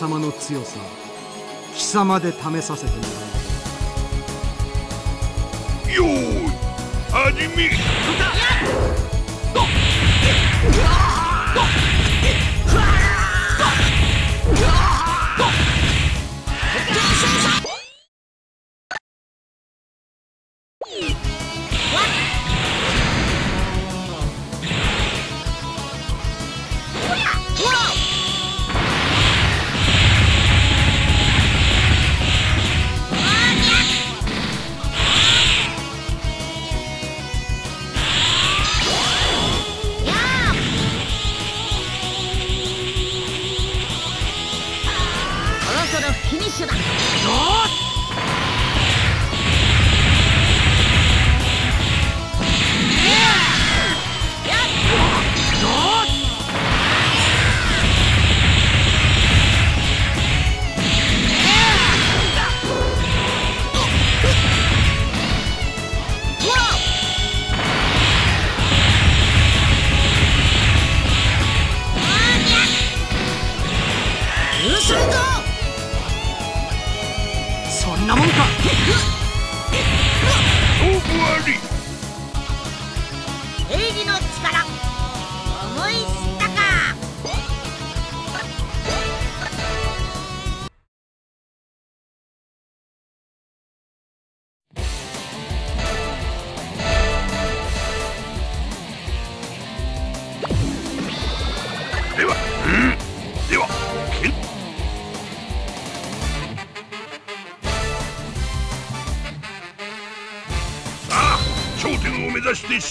様の強さ貴様で試させてもらう。よーい始め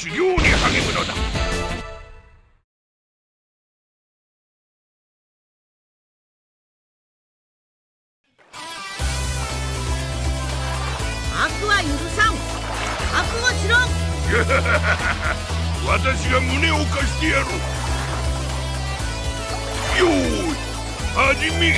修行に励むのだ。悪は許さん。悪をしろ。私が胸を貸してやろう。よーい始め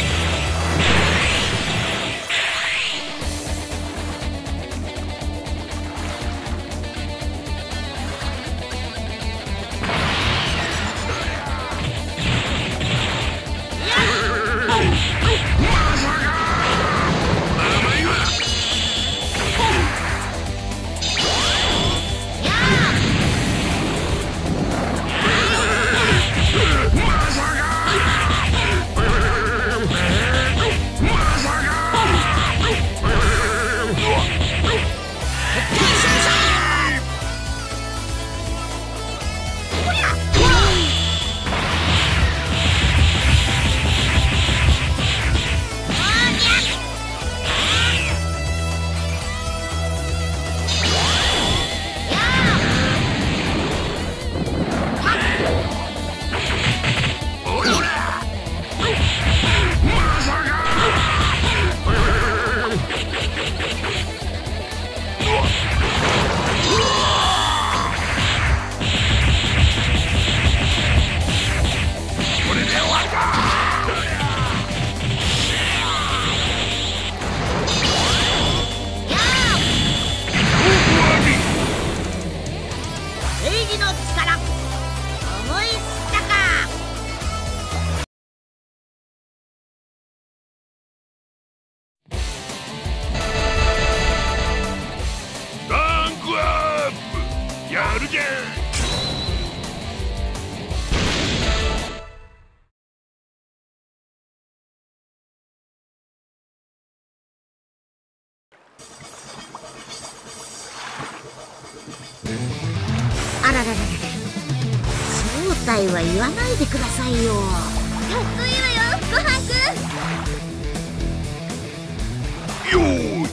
は言わないでくださいよ。かっこいいわよごはんくん。よーい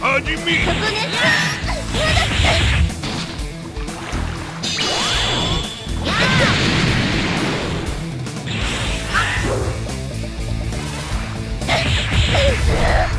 始め。ここねや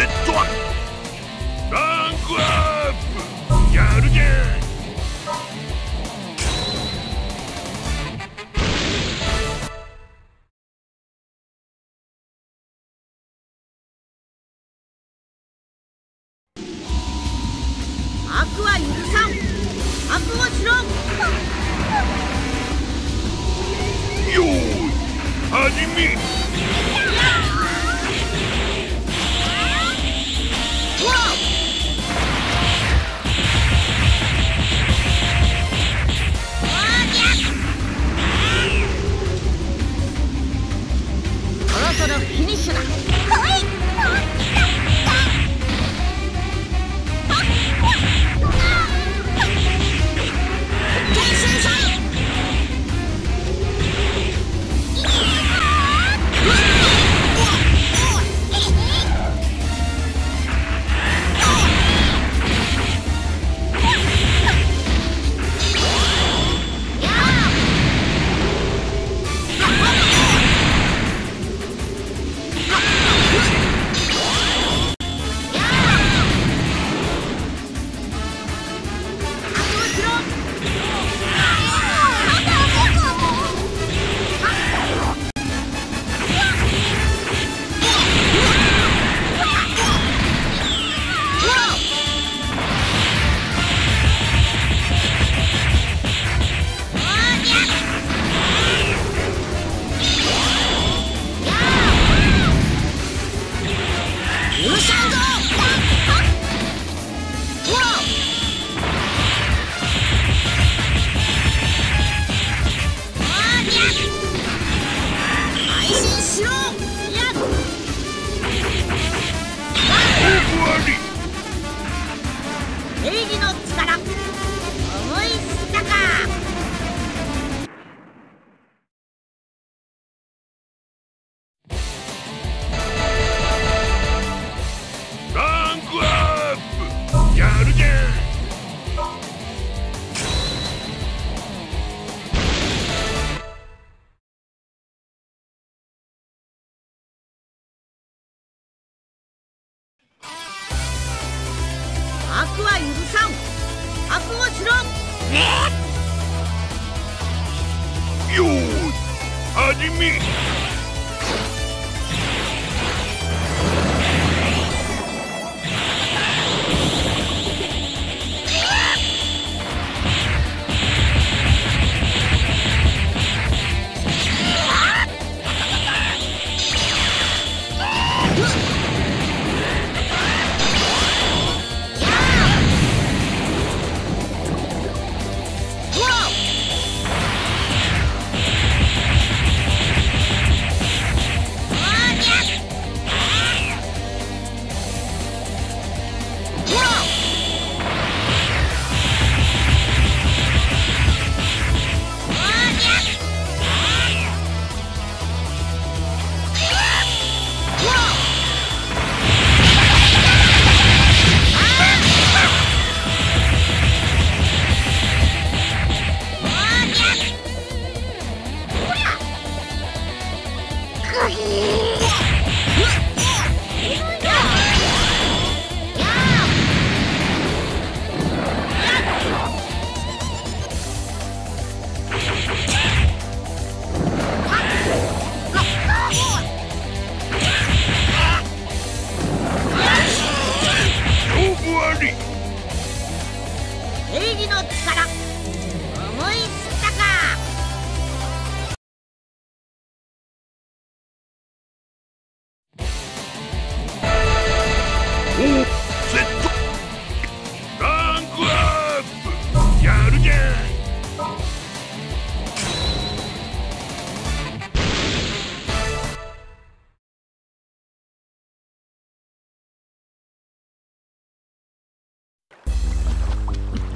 やセ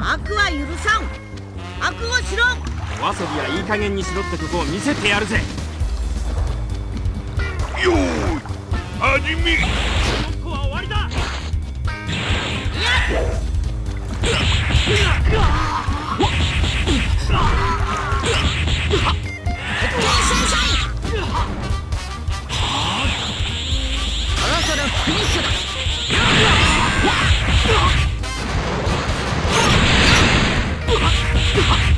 悪は許さん。悪をしろお遊びはいい加減にしろってとこを見せてやるぜ。よーい始め。ここは終わりだ。こ Ah! Ah!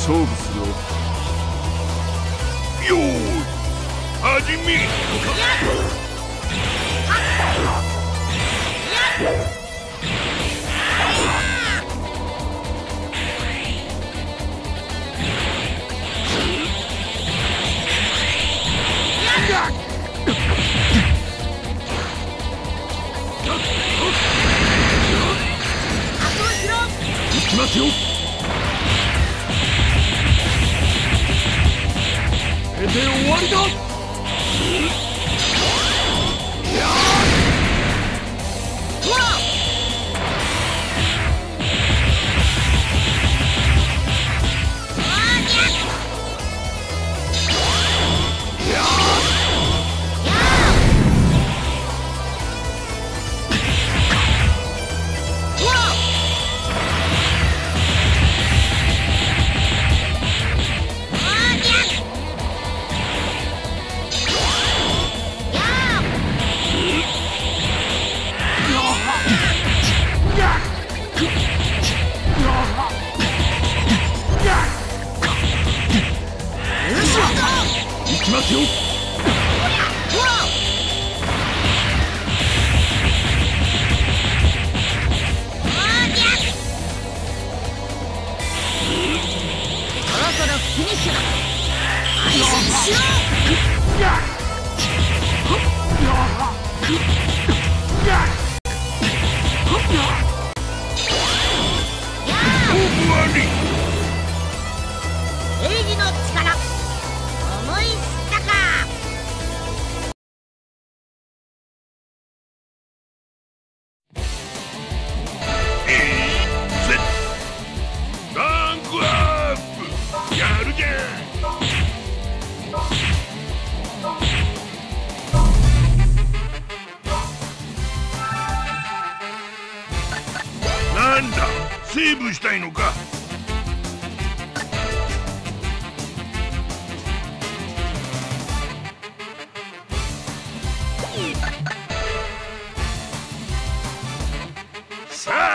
勝負するよーい始めいきますよ終わりだ。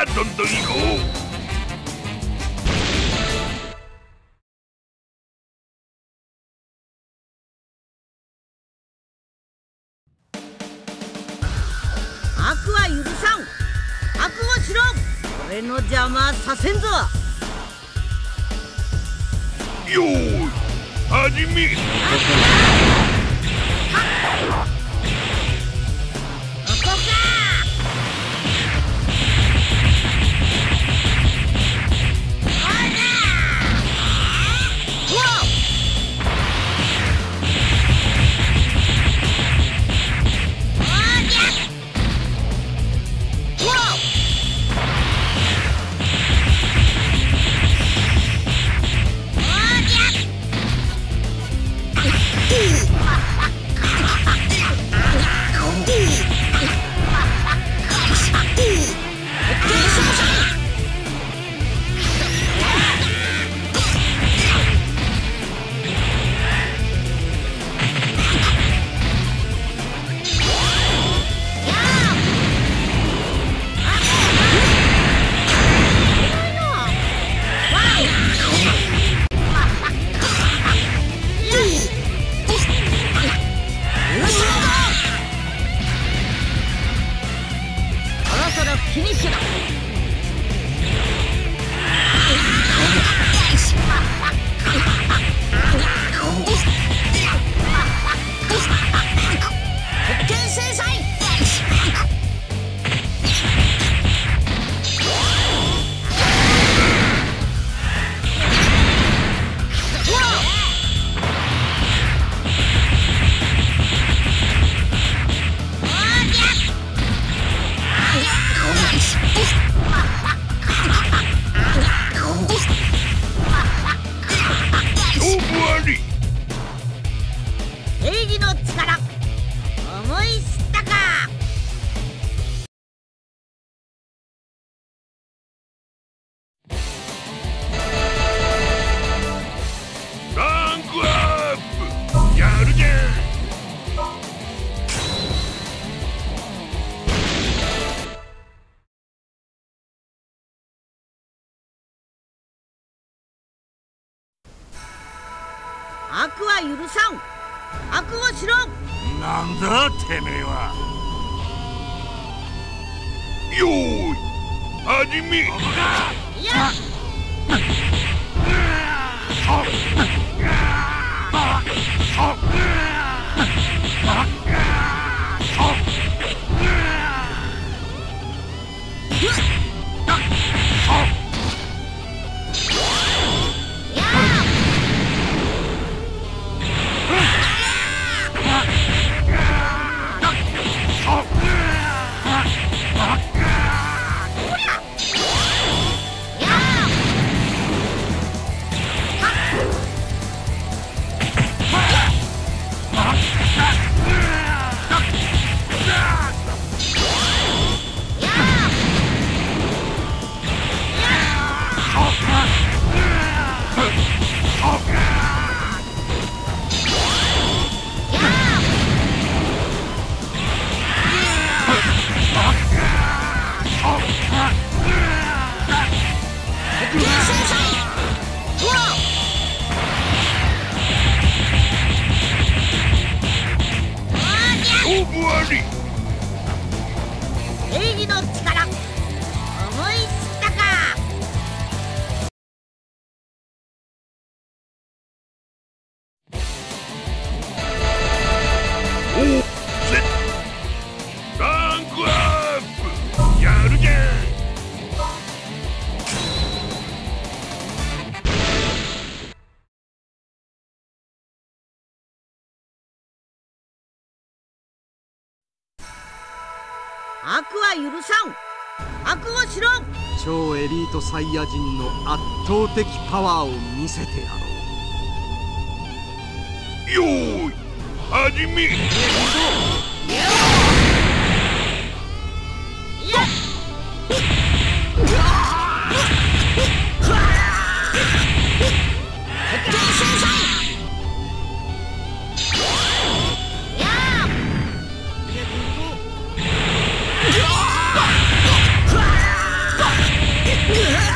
あどんどん行こう悪は許さん。悪をしろ俺の邪魔させんぞ。よーい。始め。悪は許さん。悪をしろなんだてめえは。よーい始め。いや勝悪は許さん。悪をしろ超エリートサイヤ人の圧倒的パワーを見せてやろう。よーい始め。そ Ugh!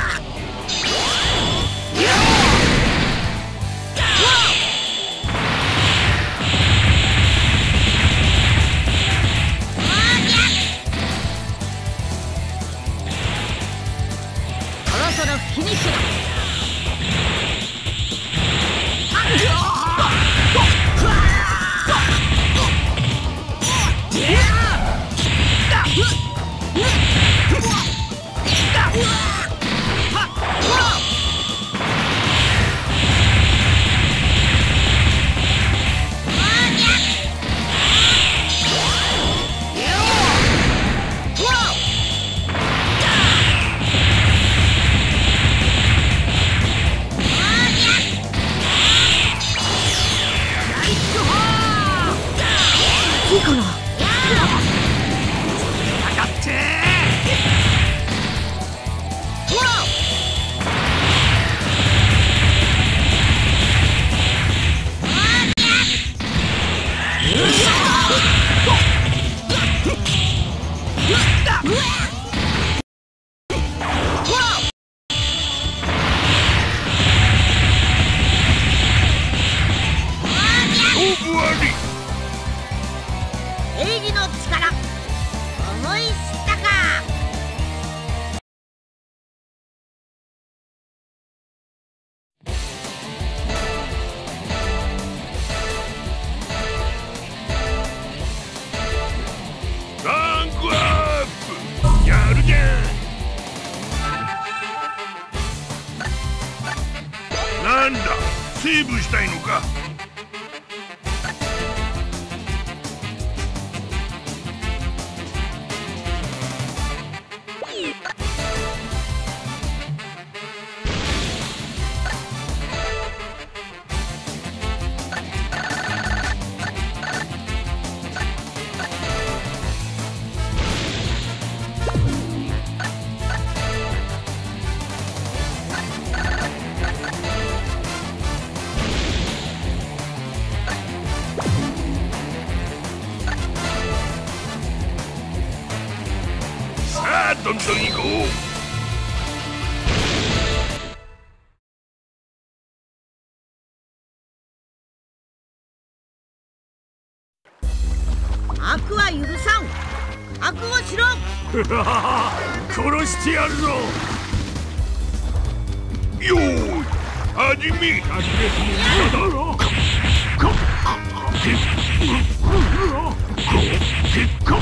殺してやるぞ。よーい。始め始めだろっ果っ果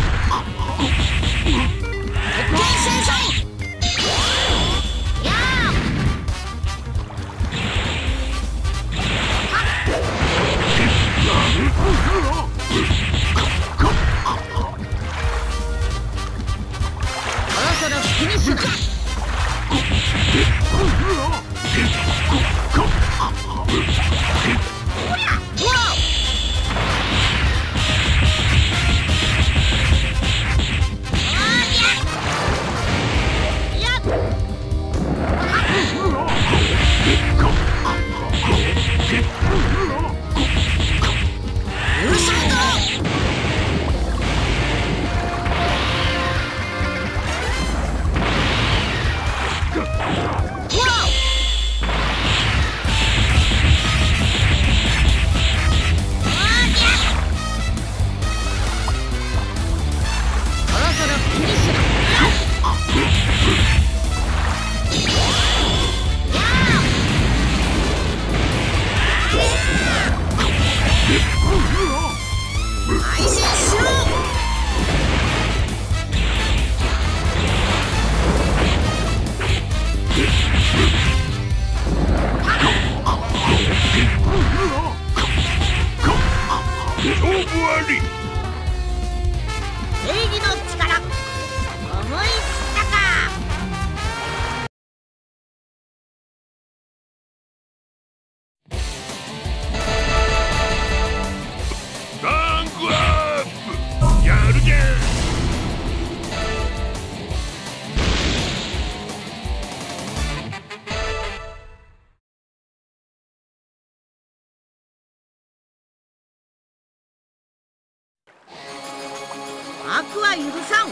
悪は許さん。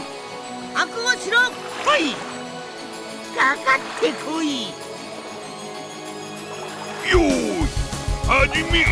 悪をしろ。はい。かかってこい。よーし始める。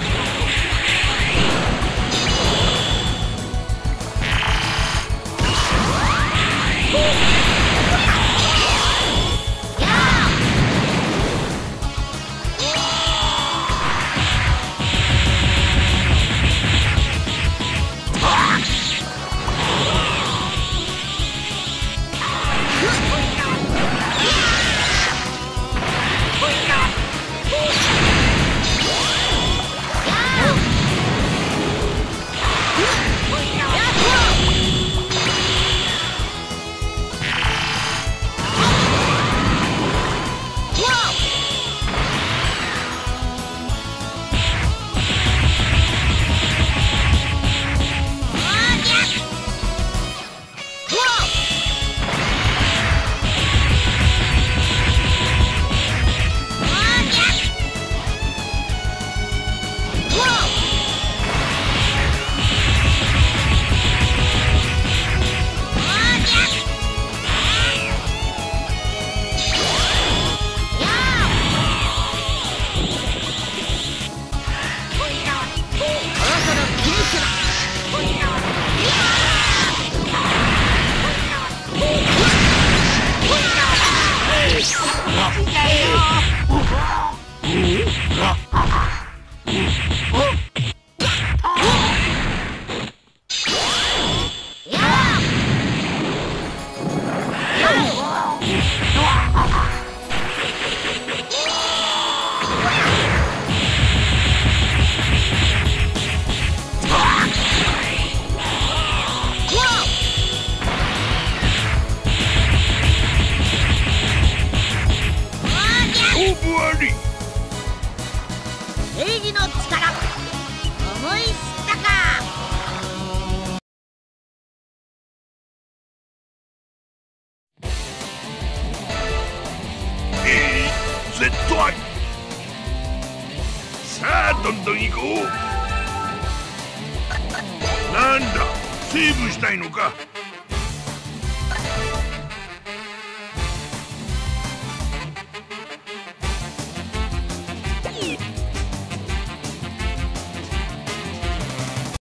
Thank you.